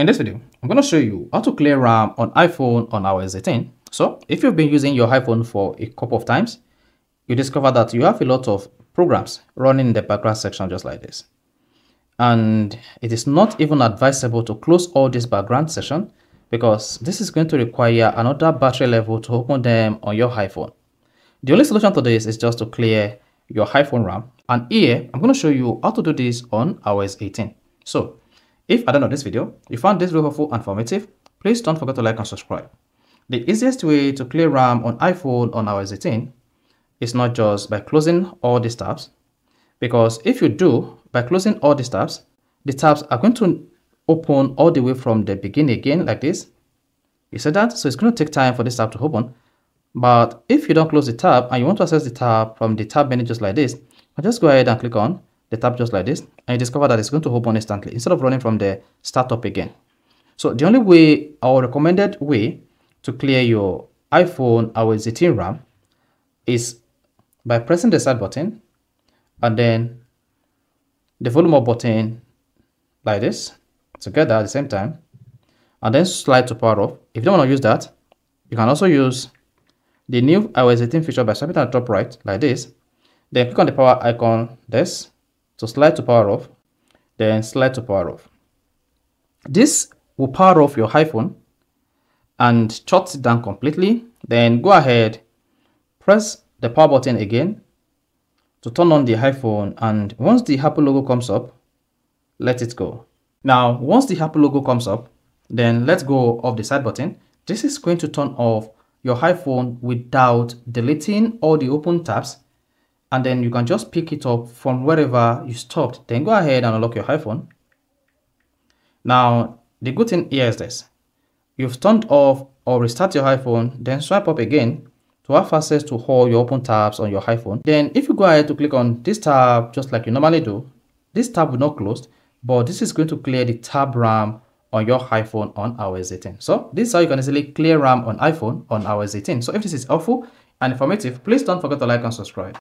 In this video, I'm going to show you how to clear RAM on iPhone on iOS 18. So if you've been using your iPhone for a couple of times, you discover that you have a lot of programs running in the background section just like this. And it is not even advisable to close all this background section because this is going to require another battery level to open them on your iPhone. The only solution to this is just to clear your iPhone RAM. And here, I'm going to show you how to do this on iOS 18. So if the end of this video, you found this video helpful and informative, please don't forget to like and subscribe. The easiest way to clear RAM on iPhone on iOS 18 is not just by closing all these tabs, because if you do, by closing all these tabs, the tabs are going to open all the way from the beginning again like this. You see that? So it's going to take time for this tab to open. But if you don't close the tab and you want to access the tab from the tab menu just like this, just go ahead and click on the tab just like this and you discover that it's going to open instantly instead of running from the startup again. So the only way our recommended way to clear your iPhone iOS 18 RAM is by pressing the start button and then the volume up button like this together at the same time and then slide to power off. If you don't want to use that, you can also use the new iOS 18 feature by swiping at the top right like this. Then click on the power icon this so slide to power off, then slide to power off. This will power off your iPhone and shut it down completely. Then go ahead, press the power button again to turn on the iPhone and once the Apple logo comes up, let it go. Now, once the Apple logo comes up, then let go of the side button. This is going to turn off your iPhone without deleting all the open tabs and then you can just pick it up from wherever you stopped. Then go ahead and unlock your iPhone. Now, the good thing here is this. You've turned off or restart your iPhone, then swipe up again to have access to all your open tabs on your iPhone. Then if you go ahead to click on this tab just like you normally do, this tab will not close, but this is going to clear the tab RAM on your iPhone on iOS 18. So this is how you can easily clear RAM on iPhone on iOS 18. So if this is helpful and informative, please don't forget to like and subscribe.